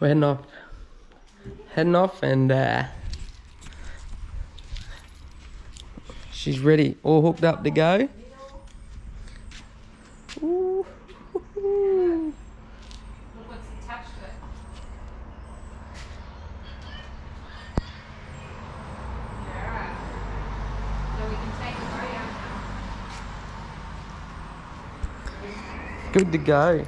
we're heading off. Heading off and uh, she's ready, all hooked up to go. Ooh. Good to go.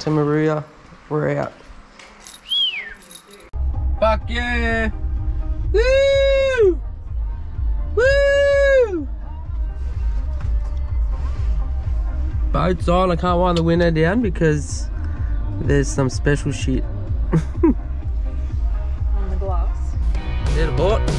To Moruya, we're out. Fuck yeah! Woo! Woo! Boat's on. I can't wind the window down because there's some special shit. On the glass. Get aboard. Let's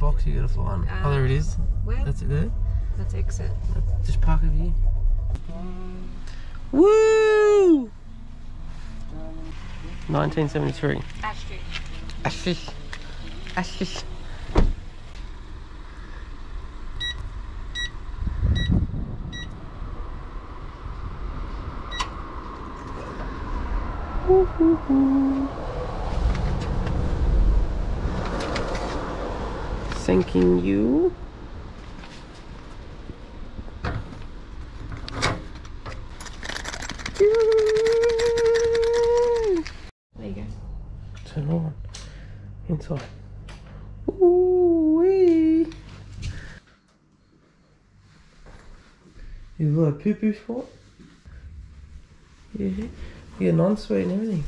box you gotta find? oh, there it is. Uh, where? That's it there. Let's exit. Just park over here. Woo! 1973. Ash Street. Ashish. Ashish. Thanking you. There you go. Turn on. Inside. Ooh wee. You got a poo poo spot? Yeah. You get non sweet and everything.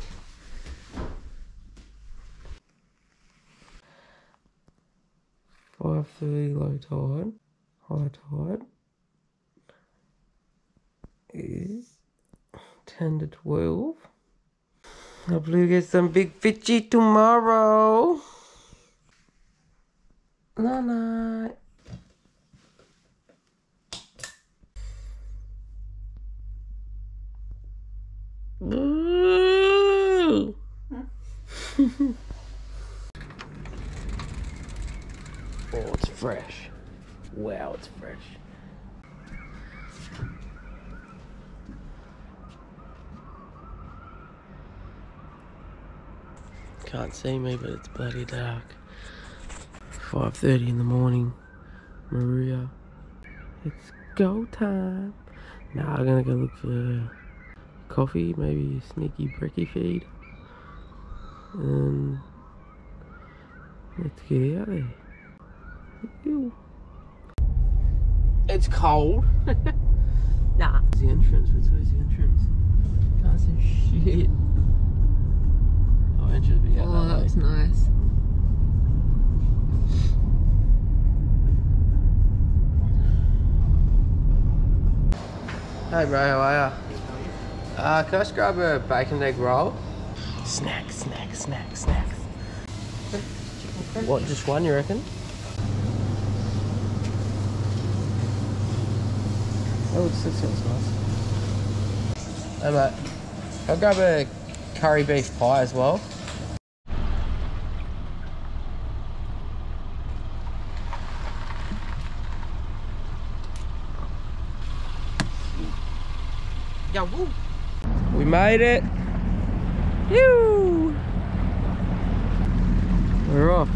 Five thirty low tide. High tide is ten to twelve. Hopefully we get some big fishy tomorrow. Night night. Ooh. Oh, it's fresh. Wow, it's fresh. Can't see me, but it's bloody dark. 5.30 in the morning. Moruya. It's go time. Now I'm gonna go look for coffee, maybe a sneaky brekkie feed. And let's get out of there. Ew. It's cold. Nah. Where's the entrance? Which way's the entrance? Can't see shit. Oh, entrance be out Oh, that that way. was nice. Hey bro, how are ya? Uh, can I just grab a bacon egg roll? Snack, snack, snack, snack. What, just one you reckon? Oh, it's, that sounds nice. Hey mate, I'll grab a curry beef pie as well. Yeah, woo. We made it. Yoo! We're off.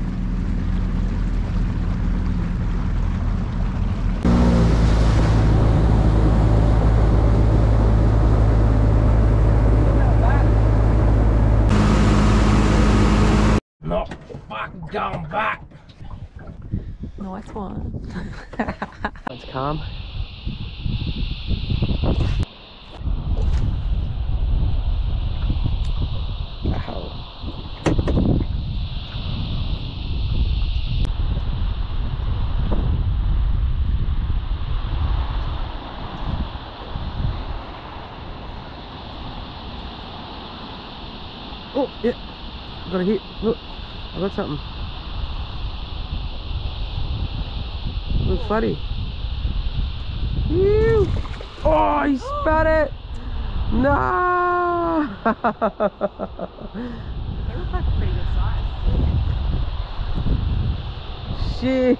Not fucking going back. Nice one. That's calm. Oh, yeah. Got a hit. Look, I got something. Look, funny. Ew. Oh, he spat it. No. They look like a pretty good size. Shit.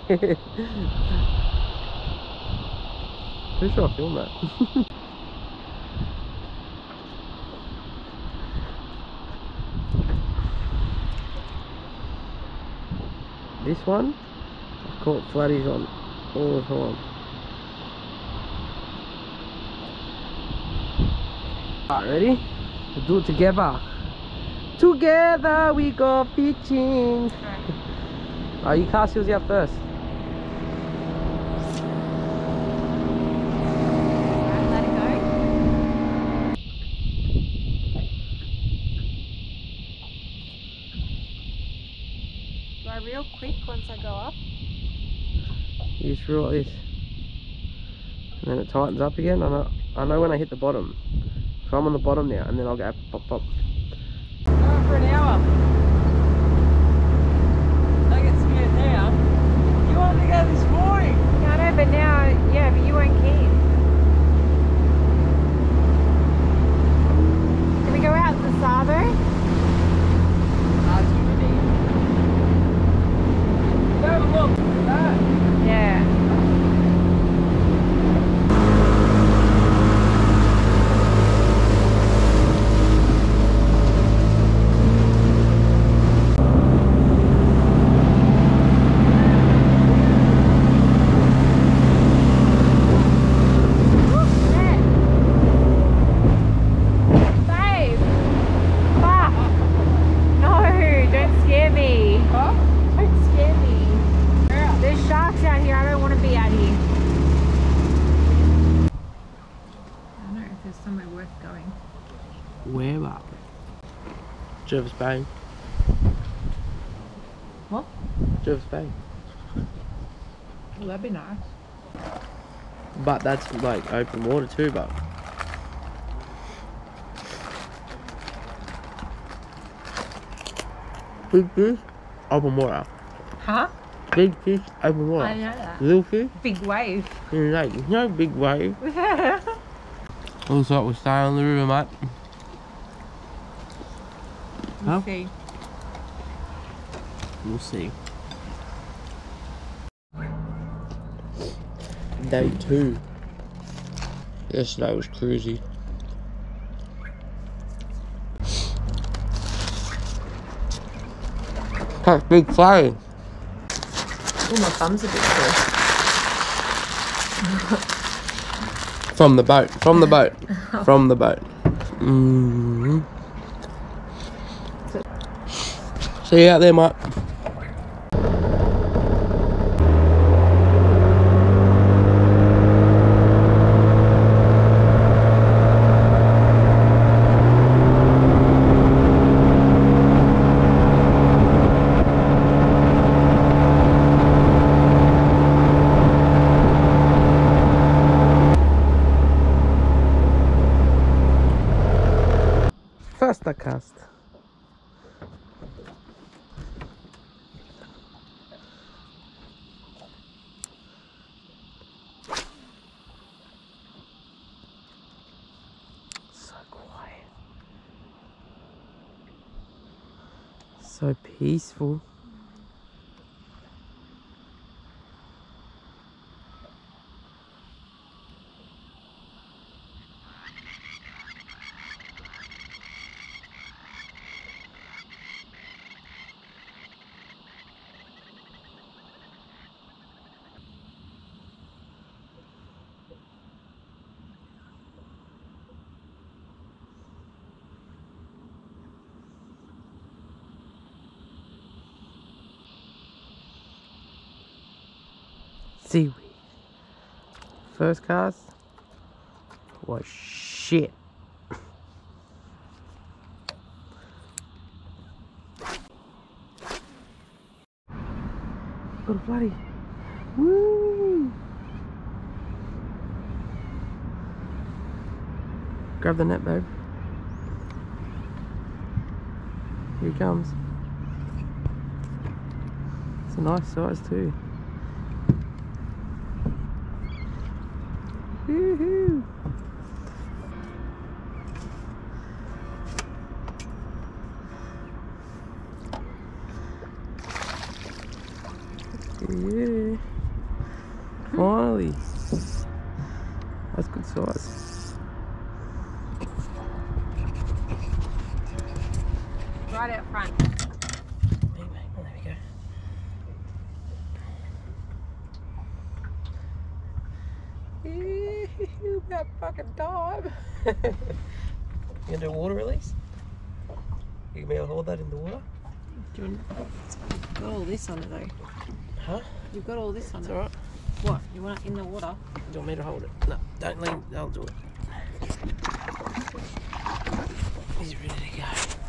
Pretty sure I filmed that. this one, I've caught flatties on all the time. Alright, ready? We'll do it together. Together we go fishing. Oh, you cast yours out first. Let it go. Do I reel quick once I go up? You just reel like this. And then it tightens up again. I know, I know when I hit the bottom. So I'm on the bottom now, and then I'll go pop pop. Go for an hour. I get scared now. You wanted to go this morning. I know, but now, yeah, but you weren't keen. Can we go out to the Sabo? Yeah. Babe! Fuck! No, don't scare me. Don't scare me. There's sharks out here. I don't want to be out here. I don't know if there's somewhere worth going. Where up? Jervis Bay. What? Jervis Bay. Well, that'd be nice. But that's like open water too, but. Big fish, open water. Huh? Big fish, open water. I know that. Little fish, Big wave. in the lake. No big wave. Looks like we're staying on the river, mate. Huh? See. We'll see. Day two. Yesterday was cruisy. That's big fly. Oh, my thumb's a bit sore. From the boat. From the boat. From the boat. Mm. See you out there, mate. So peaceful. Seaweed. First cast was shit. A bloody woo! Grab the net, babe. Here he comes. It's a nice size too. Yeah. Finally. That's good size. Right out front. There we go. Ew, about fucking time. you gonna do a water release? You can be able to hold that in the water? Do you want, got all this on it though. Huh? You've got all this on It's it. alright. What? You want it in the water? Do you want me to hold it? No, don't lean. I'll do it. He's ready to go.